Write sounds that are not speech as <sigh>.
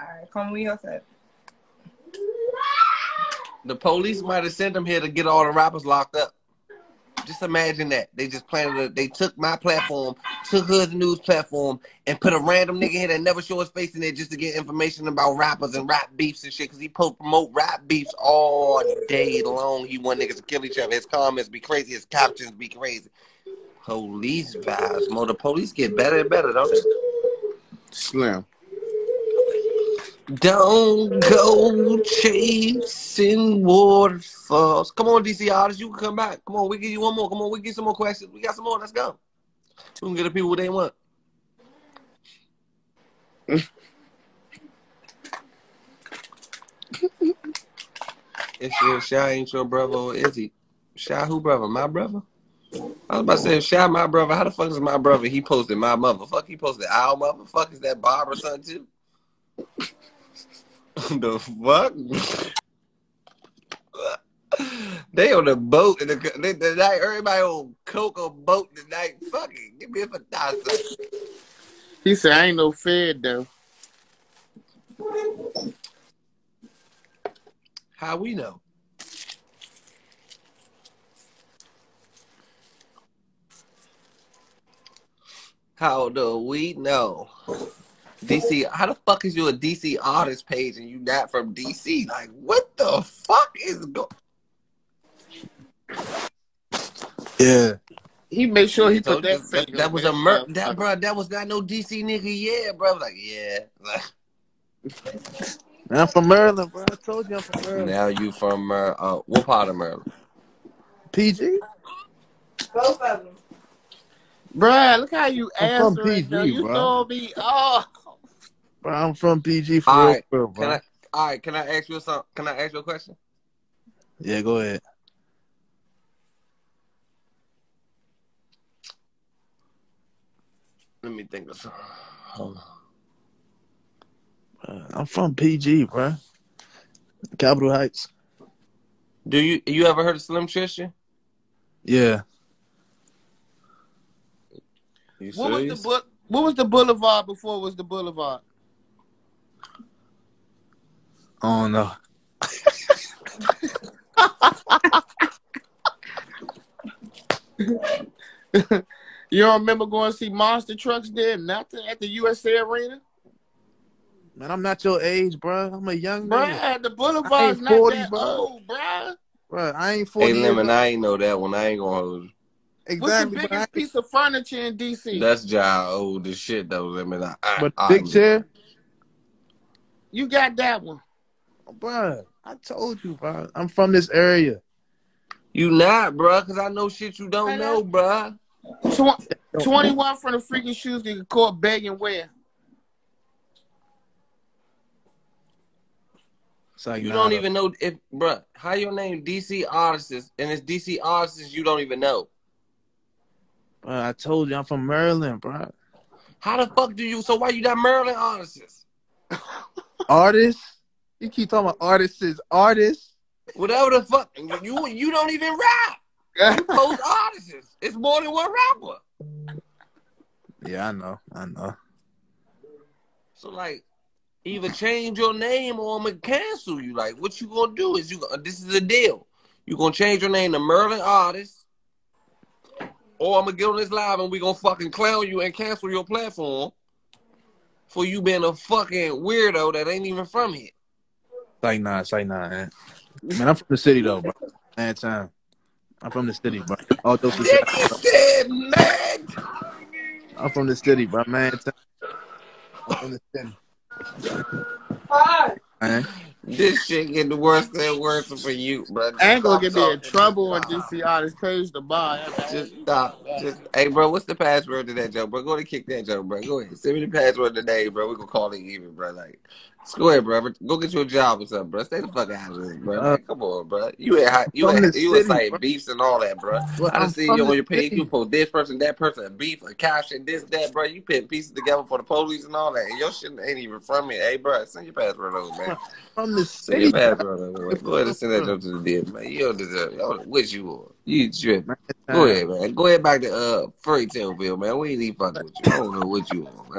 All right, come with your set. The police might have sent them here to get all the rappers locked up. Just imagine that. They just planted a, they took my platform, took Hood's news platform, and put a random nigga here that never show his face in there just to get information about rappers and rap beefs and shit. Cause he promote rap beefs all day long. He want niggas to kill each other. His comments be crazy, his captions be crazy. Police vibes. Mo, the police get better and better, don't they? Slim. Don't go chasing waterfalls. Come on, DC artists, you can come back. Come on, we give you one more. Come on, we get some more questions. We got some more. Let's go. We can get the people what they want. it's your Shy ain't your brother or is he? Shy who brother? My brother? I was about to say, Shy my brother. How the fuck is my brother? He posted my motherfucker. He posted our motherfucker. Is that Barbrason too? <laughs> the fuck? they on the boat and the, night everybody on coke on boat tonight. Fucking give me a fatasa. He said, I ain't no fed though. How we know? How do we know? DC, how the fuck is you a DC artist page and you not from DC? Like, what the fuck is going? Yeah. He made sure he So put that that, that was a mer- that motherfucker. bro. That was not no DC nigga. Yeah, bro. Like, yeah. Man, <laughs> I'm from Maryland, bro. I told you I'm from Maryland. now you from uh, uh, what part of Maryland? PG? Both of them. Bruh, look how you I'm from answering. PG. You bro. told me, oh. Bro, I'm from PG for All real, right. real, bro. Can I? All right. Can I ask you something? Can I ask you a question? Yeah, go ahead. Let me think of something. Hold on. I'm from PG, bro. Capitol Heights. Do you you ever heard of Slim Tristan? Yeah. You What was the serious? bu- What was the boulevard before was the boulevard? Oh uh, no. <laughs> You don't remember going to see monster trucks there? Nothing at the USAir Arena? Man, I'm not your age, bro. I'm a young man. Bruh, the boulevard's I not ain't 40, that bro. old, bruh. Bro, I ain't 40 Hey, years Lemon. I ain't know that one. I ain't gonna hold you. What's the Exactly. I biggest piece of furniture in DC? That's job old as shit though, Lemon. I, I, But I, big chair, you got that one. Bro. I told you, bro. I'm from this area. You not, bruh, because I know shit you don't know, know. bruh. Tw- 21 from the freaking shoes you can caught begging where? It's like, You nah, don't even know if, bruh, how your name DC artists and it's DC artists you don't even know. Bro, I told you I'm from Maryland, bro. How the fuck do you? So why you got Maryland artists? Artists? You keep talking about artists, artists. Whatever the fuck, you you don't even rap. You <laughs> post artists. It's more than one rapper. Yeah, I know. I know. So like, either change your name or I'm gonna cancel you. Like, what you gonna do is you. gonna uh, This is a deal. You gonna change your name to Merlin Artist, or I'm gonna get on this live and we gonna fucking clown you and cancel your platform for you being a fucking weirdo that ain't even from here. Say nah, say nah, man. Man, I'm from the city though, bro. Man, time. I'm from the city, bro. All those said, man. I'm from the city, bro. Man, time. I'm from the city. Five. Man. This shit getting worse and worse for you, bro. I ain't gonna get me in Stop trouble on talking. DC Artist page to buy. Just stop. Just hey, bro. What's the password to that joke, bro? Go ahead and kick that joke, bro. Go ahead. Send me the password today, bro. We gonna call it even, bro. Like, just go ahead, bro. Go get you a job or something, bro. Stay the fuck out of this, bro. Uh, like, come on, bro. You ain't hot. You From ain't you city, like beefs and all that, bro. Well, I done I'm see you on the your page. You post this person, that person, a beef, a couch, and this, that, bro. You put pieces together for the police and all that. And your shit ain't even from me. Hey, bro, send your password over, man. <laughs> From the Send your city. password. Go ahead and send that joke to the DM, man. You don't deserve it. I don't know what you want. You tripping. Man, Go ahead, man. Go ahead back to uh Fairy Tale Bill, man. We ain't even fucking with you. I don't know what you want, man.